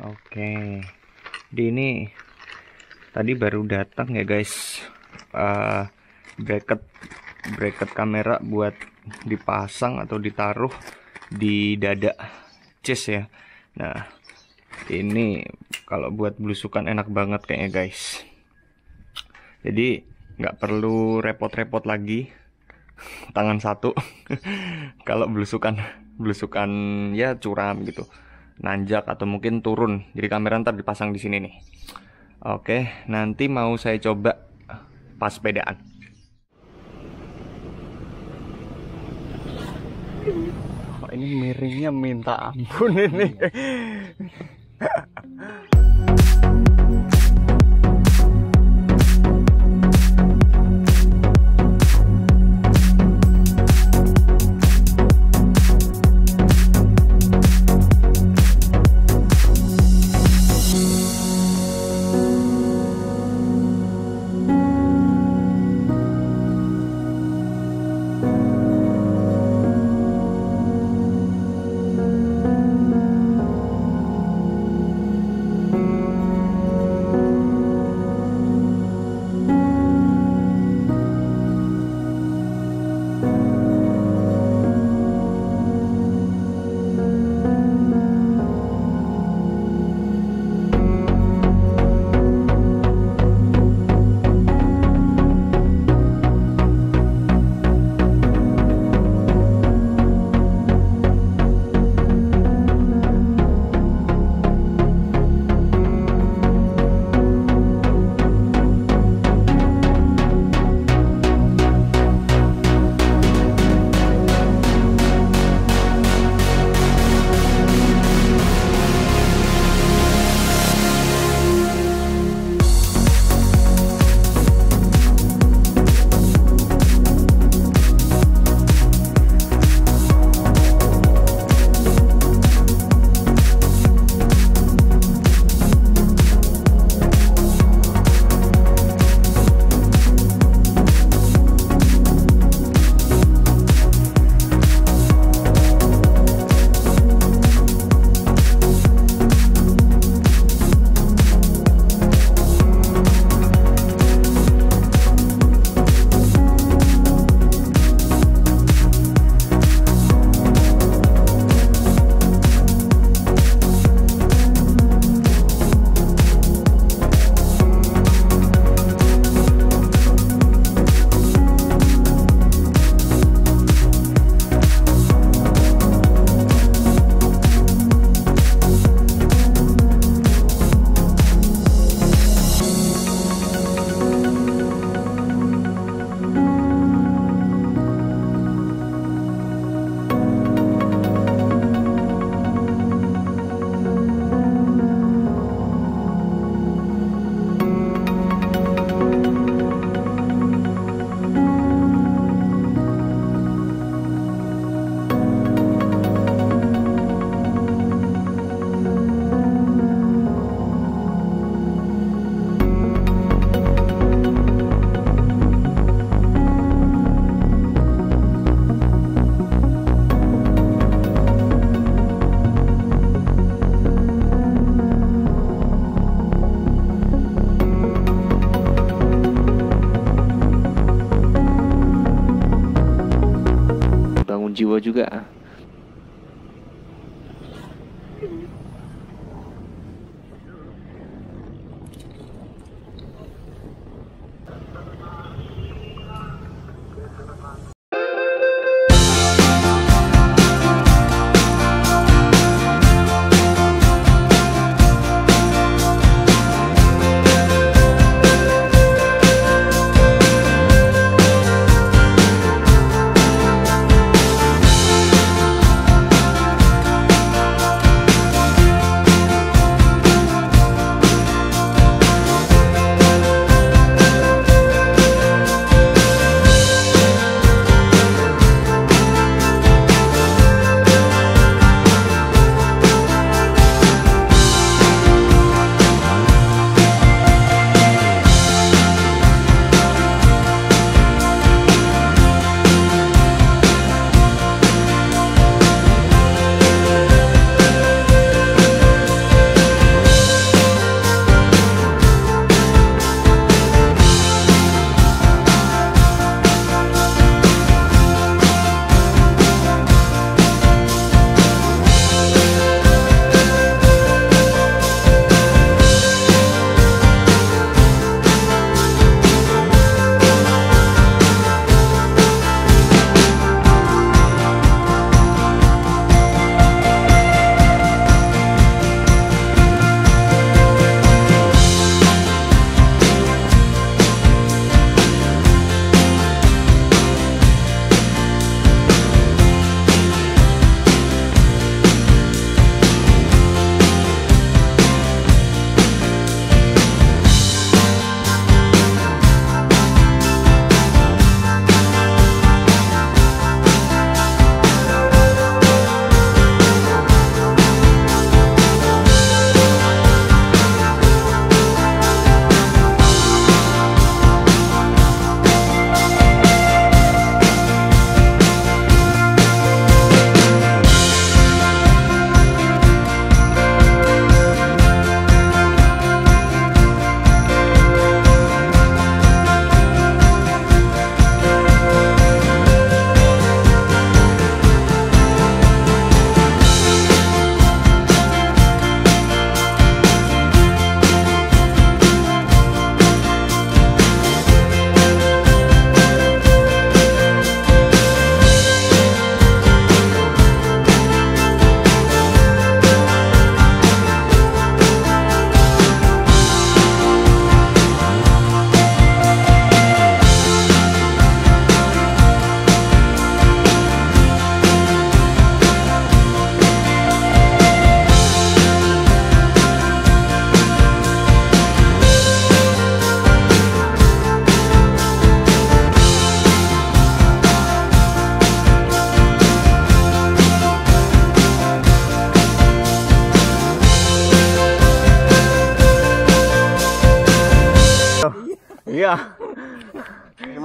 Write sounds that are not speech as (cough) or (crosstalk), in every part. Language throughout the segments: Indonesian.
Oke, di ini tadi baru datang ya guys, uh, bracket bracket kamera buat dipasang atau ditaruh di dada chest ya. Nah, ini kalau buat belusukan enak banget kayaknya guys. Jadi nggak perlu repot-repot lagi. Tangan satu. (laughs) Kalau belusukan belusukan ya curam gitu nanjak atau mungkin turun. Jadi kamera ntar dipasang di sini nih. Oke, nanti mau saya coba pas sepedaan. Oh, ini miringnya minta ampun ini. (laughs) bangun jiwa juga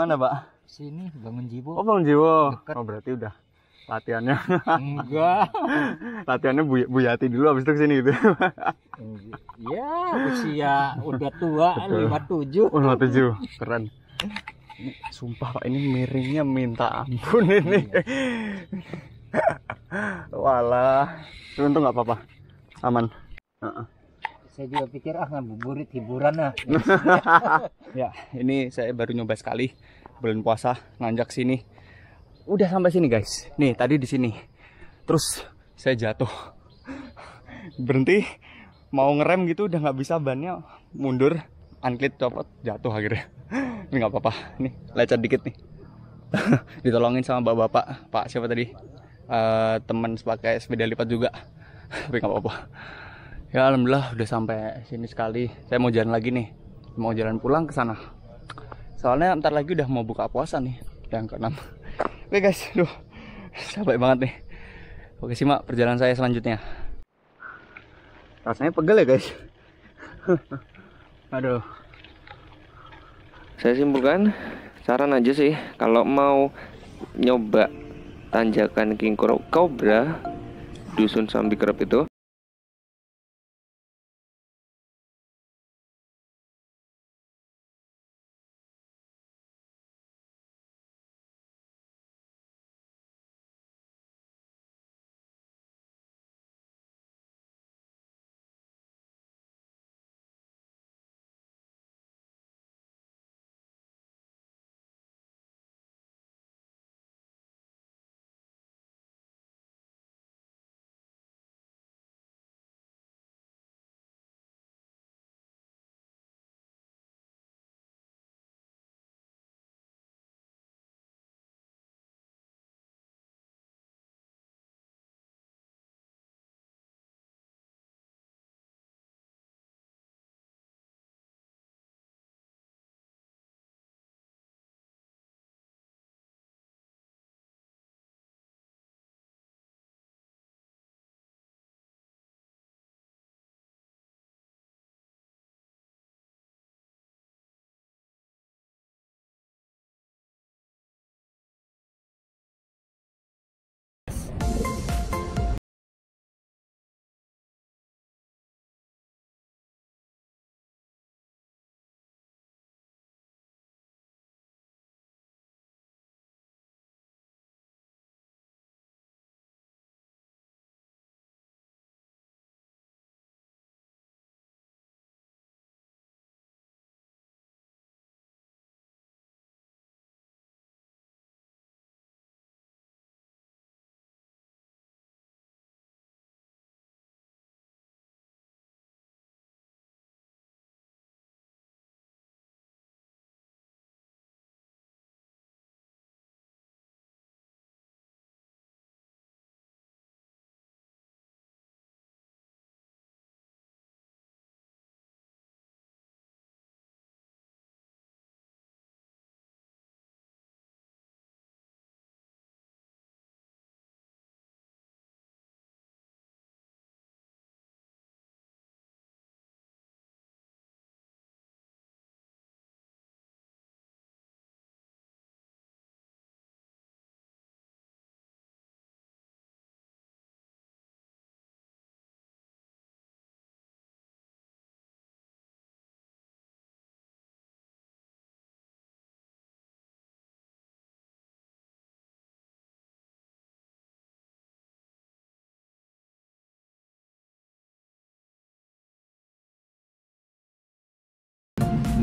Gimana, Pak? Sini bangun jibo. Oh, Bang Jiwo. Dekat. Oh, berarti udah latihannya. Enggak. (laughs) latihannya Bu, Bu Yati dulu habis itu ke sini gitu. ya usia udah tua Betul. 57. Oh, 57. Keren. Ini, sumpah Pak, ini miringnya minta ampun ini. (laughs) Walah. Untung nggak apa-apa. Aman. Heeh. Saya juga pikir ah ngabuburit hiburan ah. (laughs) Ya, ini saya baru nyoba sekali bulan puasa nanjak sini. Udah sampai sini guys. Nih tadi di sini. Terus saya jatuh. Berhenti mau ngerem gitu udah nggak bisa bannya mundur anklit copot jatuh akhirnya. Ini nggak apa-apa. Nih lecet dikit nih. (laughs) Ditolongin sama bapak-bapak. Pak siapa tadi? Eh, teman sepakai sepeda lipat juga. (laughs) Tapi nggak apa-apa. Ya alhamdulillah udah sampai sini sekali. Saya mau jalan lagi nih. Mau jalan pulang ke sana. Soalnya ntar lagi udah mau buka puasa nih yang keenam. (laughs) Oke guys, duh capek banget nih. Oke simak perjalanan saya selanjutnya. Rasanya pegel ya guys. (laughs) Aduh. Saya simpulkan saran aja sih kalau mau nyoba tanjakan King Cobra dusun Sambi Kerep itu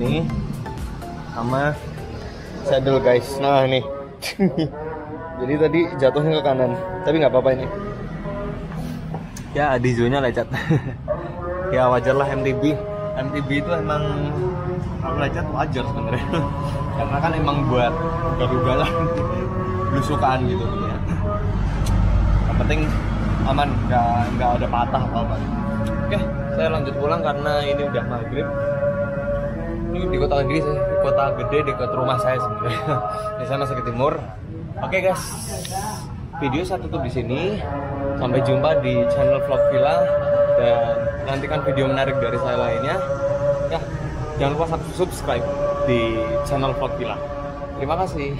Nih sama saddle guys. Nah nih. (laughs) Jadi tadi jatuhnya ke kanan, tapi nggak apa-apa ini. Ya Adizonya lecet. (laughs) ya wajar lah MTB. MTB itu emang kalau lecet wajar sebenarnya. (laughs) Karena kan emang buat ugal-ugalan, belusukan gitu ya. Yang penting aman, nggak nggak ada patah apa apa. Oke, saya lanjut pulang karena ini udah maghrib di kota gede sih di kota gede dekat rumah saya sebenarnya. (laughs) Di sana ke timur. Oke guys. Video saya tutup di sini. Sampai jumpa di channel vlog villa. Dan nantikan video menarik dari saya lainnya. Ya jangan lupa subscribe di channel Vlog Villa. Terima kasih.